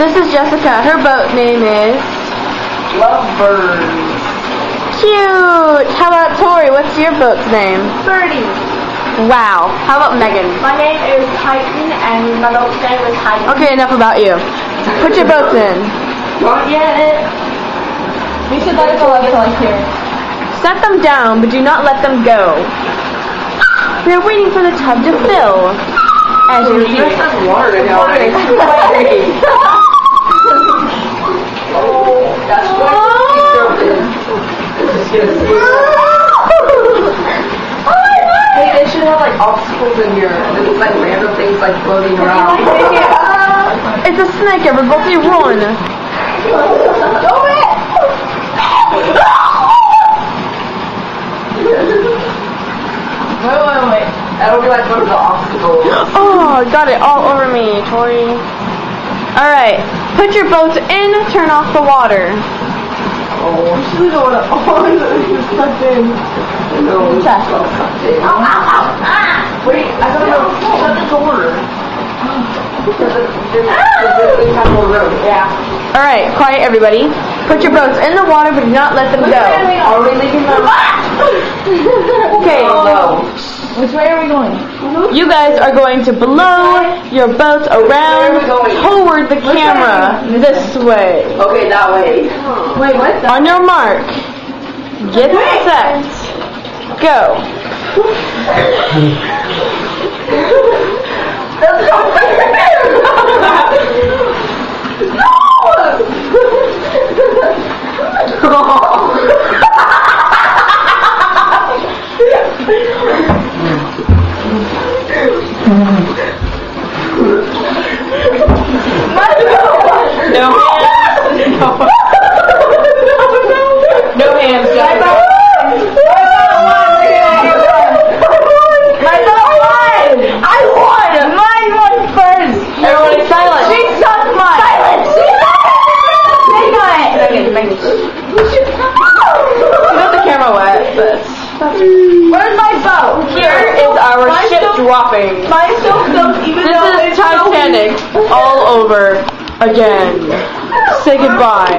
This is Jessica. Her boat name is Lovebird. Cute. How about Tori? What's your boat's name? Birdie. Wow. How about Megan? My name is Titan, and my boat's name is Titan. Okay, enough about you. Put your boats in. Not yet. We should let it go up like here. Set them down, but do not let them go. We are waiting for the tub to fill. As you see. In here, and then like random things like floating around. It's a snake, everybody run. Wait, wait, wait. That'll be like one of the obstacles. Oh, got it all over me, Tori. Alright, put your boats in, turn off the water. Oh, she doesn't want to. Oh, it's sucked in. No, it's sucked in. Ah. Wait, I gotta go. Shut the door. Kind of a room. Yeah. Alright, quiet everybody. Put your boats in the water, but do not let them go. Are we leaving them? Okay, no. Which way are we going? Mm-hmm. you guys are going to blow your boats Where are we around going? toward the camera this way. Okay, that way. Wait, what? On your mark, get set, go. That's so No hands. No, no hands, Jessica. I won! Mine won first! Everybody silent. She sucked mine! Silence! She Megan, Megan. You got the camera wet, but Where's my boat? here is our ship dropping. Mine's still soaked even though This it's is Titanic all over again. Say goodbye.